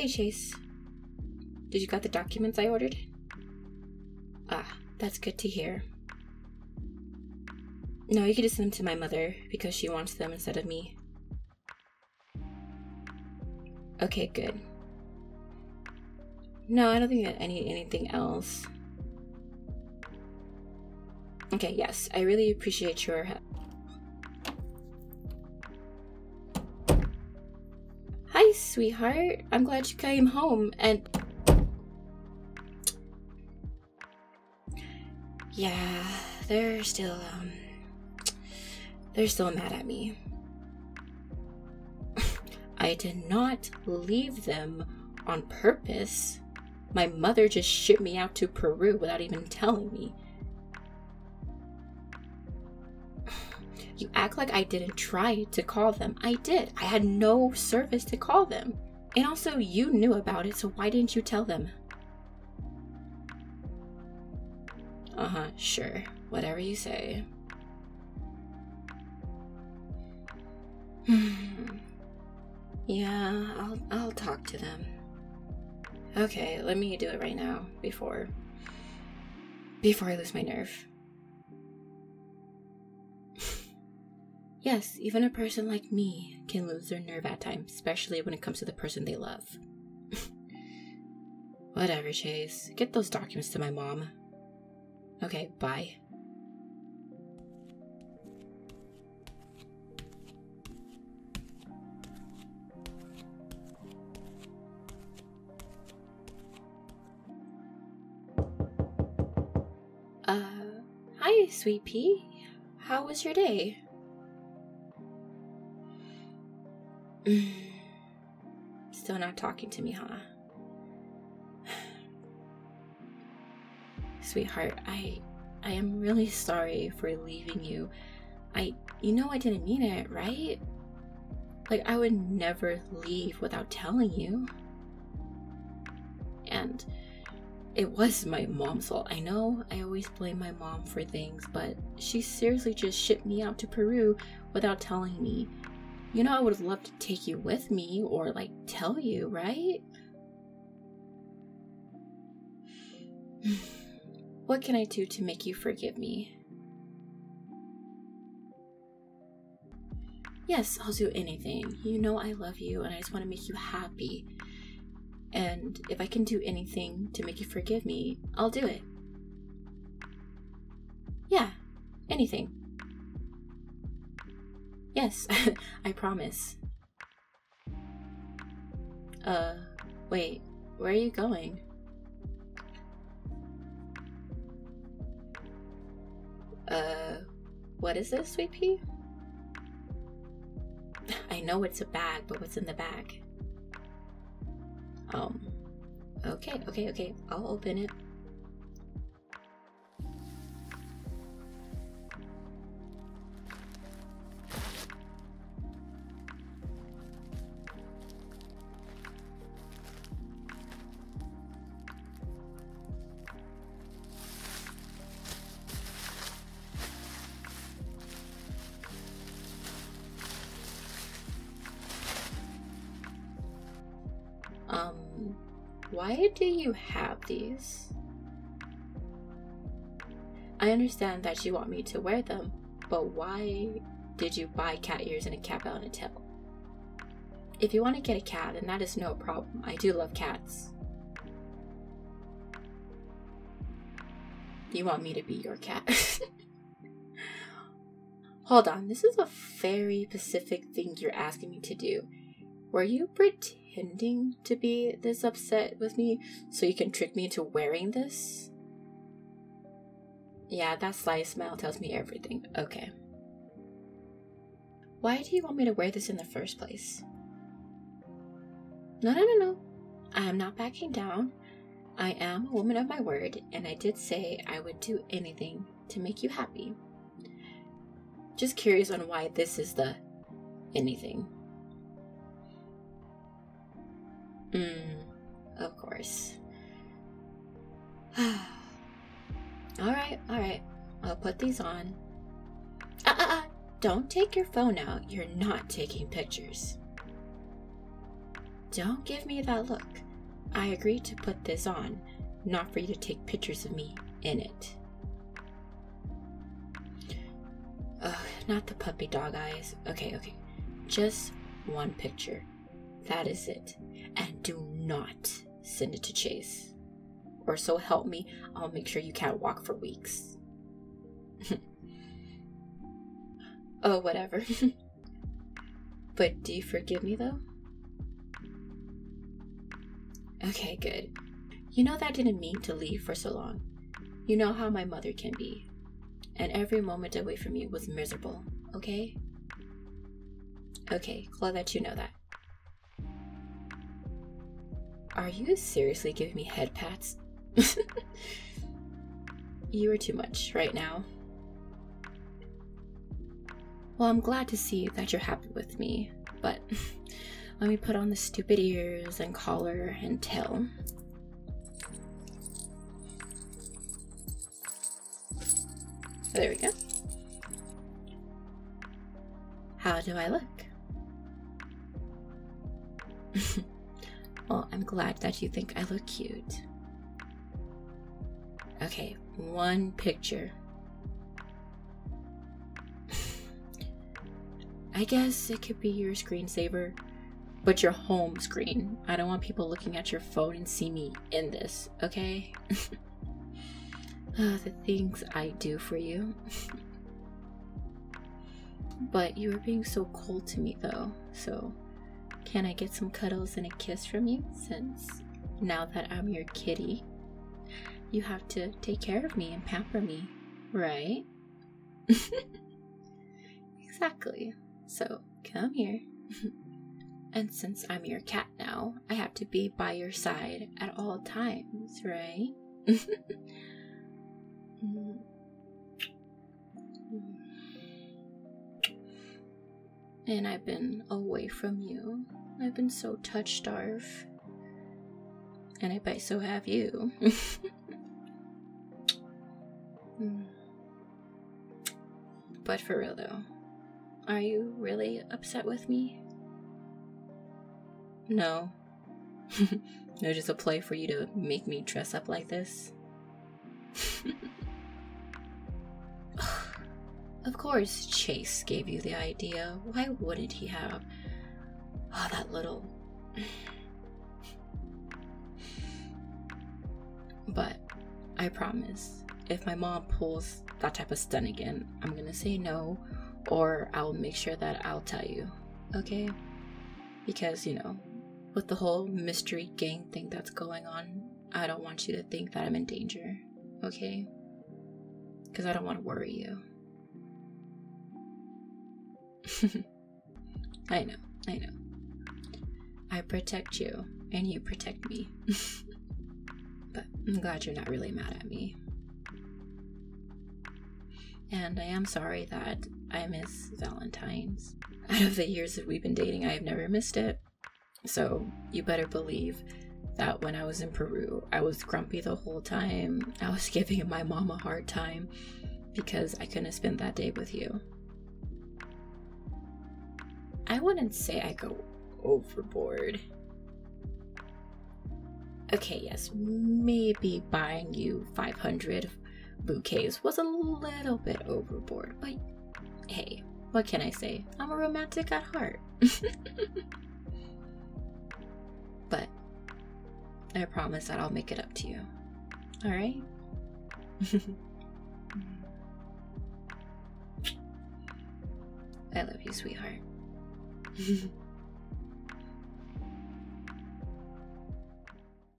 Hey, Chase. Did you got the documents I ordered? Ah, that's good to hear. No, you can just send them to my mother because she wants them instead of me. Okay, good. No, I don't think I need anything else. Okay, yes, I really appreciate your sweetheart. I'm glad you came home and. Yeah, they're still, um. They're still mad at me. I did not leave them on purpose. My mother just shipped me out to Peru without even telling me. You act like I didn't try to call them. I did. I had no service to call them. And also, you knew about it, so why didn't you tell them? Uh huh, sure. Whatever you say. yeah, I'll I'll talk to them. Okay, let me do it right now before before I lose my nerve. Yes, even a person like me can lose their nerve at times, especially when it comes to the person they love. Whatever, Chase. Get those documents to my mom. Okay, bye. Uh, hi, sweet pea. How was your day? Still not talking to me, huh? Sweetheart, I I am really sorry for leaving you. I you know I didn't mean it, right? Like I would never leave without telling you. And it was my mom's fault. I know I always blame my mom for things, but she seriously just shipped me out to Peru without telling me. You know, I would have loved to take you with me or like tell you, right? what can I do to make you forgive me? Yes, I'll do anything. You know I love you and I just want to make you happy. And if I can do anything to make you forgive me, I'll do it. Yeah, anything. Yes, I promise. Uh, wait, where are you going? Uh, what is this, sweet pea? I know it's a bag, but what's in the bag? Um, okay, okay, okay. I'll open it. Why do you have these? I understand that you want me to wear them, but why did you buy cat ears and a cat bell and a tail? If you want to get a cat, then that is no problem. I do love cats. You want me to be your cat? Hold on, this is a very specific thing you're asking me to do. Were you pretending to be this upset with me so you can trick me into wearing this? Yeah, that sly smile tells me everything. Okay. Why do you want me to wear this in the first place? No, no, no, no. I am not backing down. I am a woman of my word, and I did say I would do anything to make you happy. Just curious on why this is the anything. Hmm, of course. alright, alright. I'll put these on. Ah, ah, ah! Don't take your phone out. You're not taking pictures. Don't give me that look. I agreed to put this on, not for you to take pictures of me in it. Ugh, not the puppy dog eyes. Okay, okay. Just one picture. That is it. And do not send it to Chase. Or so help me, I'll make sure you can't walk for weeks. oh, whatever. but do you forgive me though? Okay, good. You know that didn't mean to leave for so long. You know how my mother can be. And every moment away from you was miserable, okay? Okay, glad that you know that. Are you seriously giving me head pats? you are too much right now. Well, I'm glad to see that you're happy with me, but let me put on the stupid ears and collar and tail. There we go. How do I look? I'm glad that you think I look cute. Okay, one picture. I guess it could be your screensaver, but your home screen. I don't want people looking at your phone and see me in this, okay? uh, the things I do for you. but you are being so cold to me though, so can I get some cuddles and a kiss from you since now that I'm your kitty? You have to take care of me and pamper me, right? exactly. So come here. and since I'm your cat now, I have to be by your side at all times, right? Mm. And I've been away from you. I've been so touch starved. And I bet so have you. Hmm. but for real though, are you really upset with me? No. no, just a play for you to make me dress up like this. of course, Chase gave you the idea. Why wouldn't he have? Oh, that little. but I promise, if my mom pulls that type of stunt again, I'm gonna say no, or I'll make sure that I'll tell you, okay? Because, you know, with the whole mystery gang thing that's going on, I don't want you to think that I'm in danger, okay? Because I don't want to worry you. I know, I know. I protect you, and you protect me. but I'm glad you're not really mad at me. And I am sorry that I miss Valentine's. Out of the years that we've been dating, I have never missed it. So you better believe that when I was in Peru, I was grumpy the whole time. I was giving my mom a hard time because I couldn't spend that day with you. I wouldn't say I go overboard. Okay, yes, maybe buying you 500 bouquets was a little bit overboard, but hey, what can I say? I'm a romantic at heart. but I promise that I'll make it up to you. Alright? I love you, sweetheart. 嗯